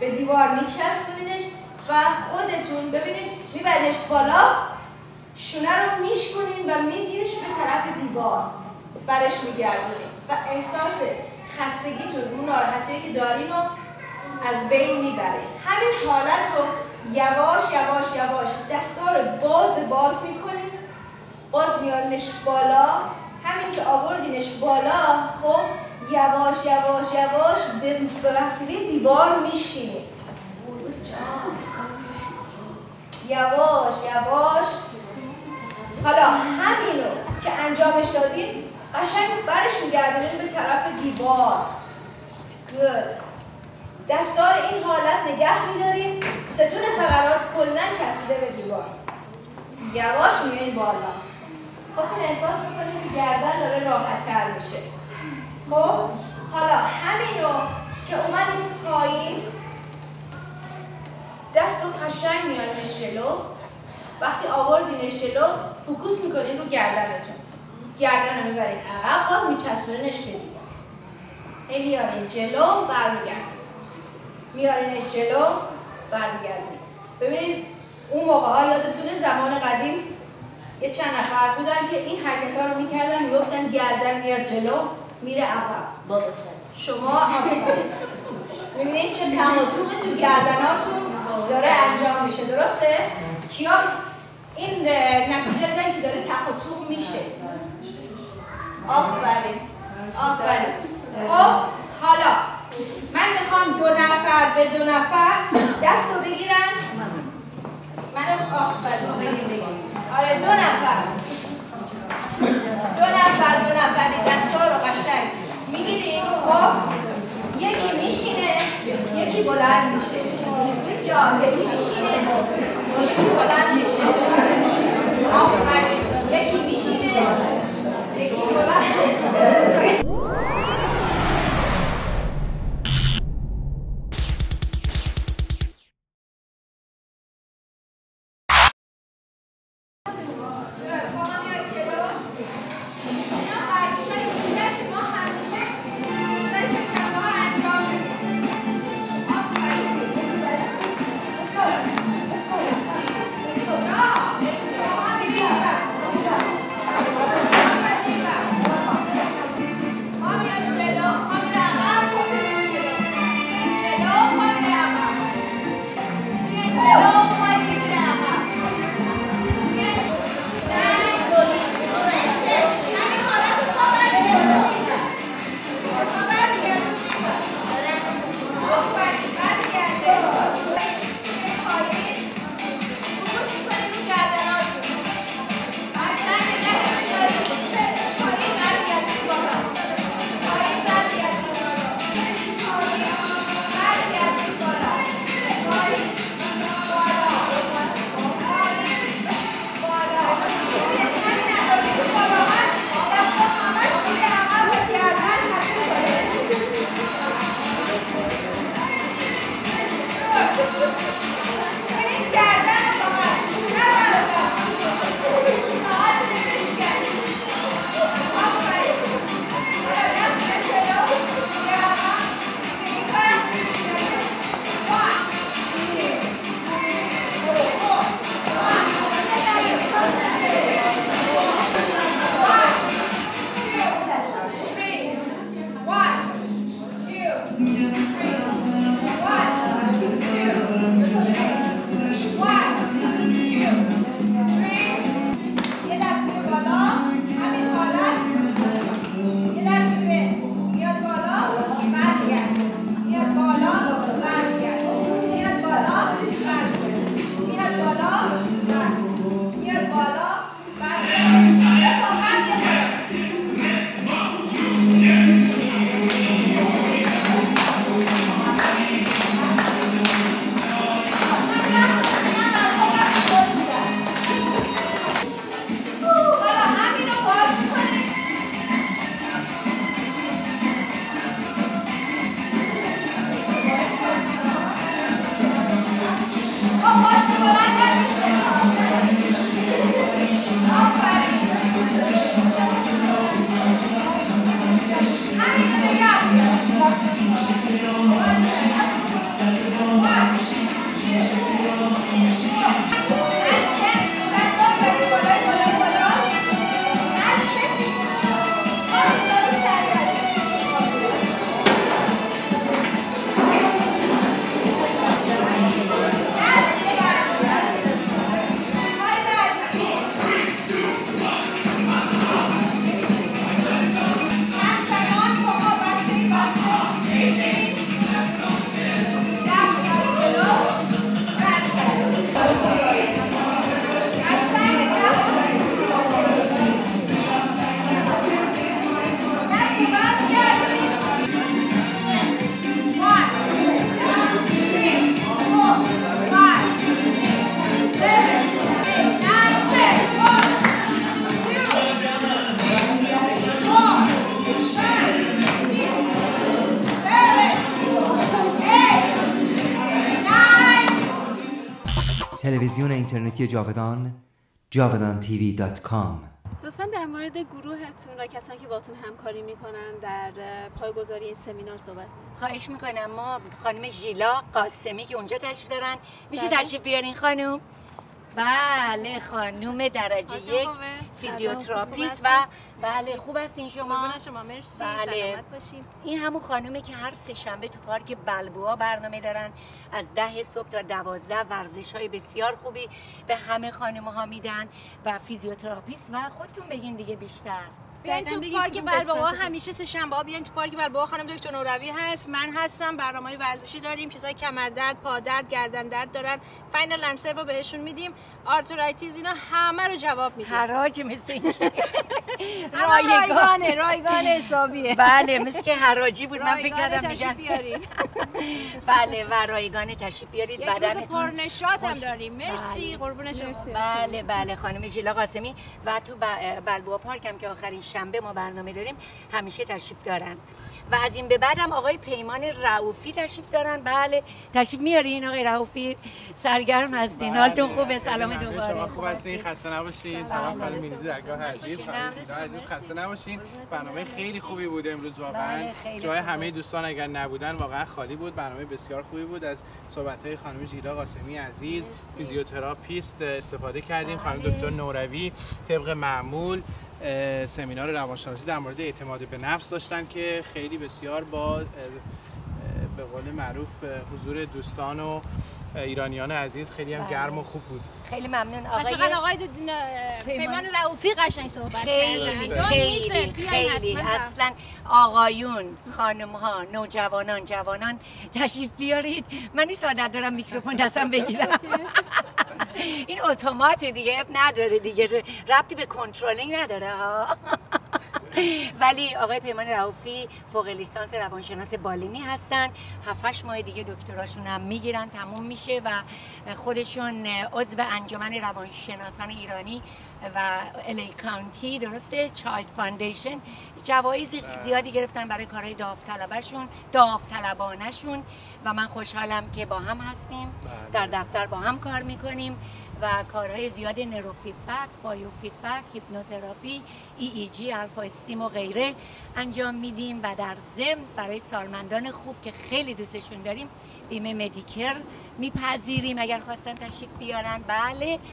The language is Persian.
به دیوار میچسبونینش و خودتون ببینید میبرینش بالا شونه رو میشکنین و میدینش به طرف دیوار. برش میگردونین. و احساس خستگیتون اون ناراحتی که دارین رو از بین می‌بره همین حالت رو یواش یواش یواش دستا رو باز باز می‌کنیم باز میارنش بالا. همین که آوردینش بالا خب یواش یواش یواش به وسیله دیوار میشینیم یواش یواش. حالا همینو که انجامش دادیم قشنگ برش میگردونیم به طرف دیوار. گود دستار این حالت نگه میداریم ستون فقرات کلا چسبیده به دیوار. یواش میرین بالا. خودتون احساس می‌کنید که گردن داره راحت تر میشه. خب حالا همینو که اومدیم پایین دست و قشنگ میارینش جلو. وقتی آوردینش جلو فوکوس می‌کنین رو گردنتون. گردن رو می‌برین عقب باز میچسبونینش به دیوار. هی میارین جلو برمیگردین. میارینش جلو برمیگردیم ببینید اون موقع ها یادتونه زمان قدیم یه چند نفر بودن که این حرکت ها رو می‌کردن می‌گفتن گردن میاد جلو. میره عقب شما می‌بینید چه تماتوم تو گردناتون داره انجام میشه درسته؟ کیا؟ این نتیجه دادن که داره تق میشه. آفرین. آفرین. خب حالا من می‌خوام دو نفر به دو نفر دست رو بگیرن. من آفرین. آره دو نفر. دو نفر دو نفر دست ها رو قشنگ. می‌گیریم خب یکی میشینه یکی بلند میشه. جا یکی میشینه یکی بلند میشه. یکی میشینه یکی بلند تلویزیون اینترنتی جاودان جاودان TV dot com. لطفا در مورد گروهتون و کسانی که باتون همکاری می‌کنن در پایه‌گذاری این سمینار صحبت خواهش می‌کنم. ما خانم ژیلا قاسمی که اونجا تشریف دارن. میشه بله. تشریف بیارین خانم؟ بله خانوم درجه یک. فیزیوتراپیست و بله خوب هستین شما؟ شما مرسی بله. باشین. این همون خانومه که هر سه شنبه تو پارک بالبوا برنامه دارن از ده صبح تا دوازده ورزش های بسیار خوبی به همه خانم ها میدن و فیزیوتراپیست و خودتون بگین دیگه بیشتر. بیاین تو پارک بلباوا همیشه سه شنبه بیاین تو پارک بلباوا خانم دکتر نوروی هست. من هستم برنامه ورزشی داریم. چیزای کمردرد پادرد گردن درد دارن. فاینال لنسر رو بهشون میدیم. آرتورایتیز اینا همه رو جواب میدیم. حراج مثل رایگانه رایگان حسابیه. بله مثل که حراجی بود. من فکر کردم میگن. بله و رایگان تشریف بیارید. بدنتون پرنشات هم داریم. مرسی. بله. قربون شما. بله بله خانم ژیلا قاسمی. و تو بلبوا پارک هم که آخرین شنبه ما برنامه داریم همیشه تشریف دارن. و از این به بعدم آقای پیمان رعوفی تشریف دارن. بله تشریف میارین آقای رعوفی سرگرم هستین. بله. حالتون خوبه؟ سلام دوباره. شما خوب هستین؟ خسته نباشین. سلام خانم میری درگاه عزیز. عزیز خسته نباشین. برنامه خیلی خوبی بود امروز واقعا. بله، جای همه دوستان اگر نبودن واقعا خالی بود. برنامه بسیار خوبی بود. از صحبت های خانم ژیلا قاسمی عزیز فیزیوتراپیست استفاده کردیم. خانم بله. دکتر نوروی طبق معمول. سمینار روانشناسی در مورد اعتماد به نفس داشتن که خیلی بسیار با به قول معروف حضور دوستان و ایرانیان عزیز خیلی هم گرم و خوب بود. خیلی ممنون. آقای چقدر آقای پیمان رؤوفی قشنگ صحبت خیلی خیلی. خیلی اصلا آقایون خانم ها نوجوانان جوانان تشریف بیارید. من این سعادت دارم میکروفون دستم بگیرم. این اتومات دیگه نداره دیگه. ربطی به controlling نداره. ها ولی آقای پیمان رؤوفی فوق لیسانس روانشناس بالینی هستن. 7 ماه دیگه دکتراشون هم می‌گیرن تموم میشه و خودشون عضو انجمن روانشناسان ایرانی و LA County درسته؟ Child Foundation جوایز زیادی گرفتن برای کارهای داوطلبشون داوطلبانشون و من خوشحالم که با هم هستیم. در دفتر با هم کار می‌کنیم. و کارهای زیاد نرو فیدبک، بایو فیدبک، هیپنوتراپی، ای ای جی، الفا استیم و غیره انجام میدیم و در ضمن برای سالمندان خوب که خیلی دوستشون داریم بیمه Medicare میپذیریم. اگر خواستن تشریف بیارن بله.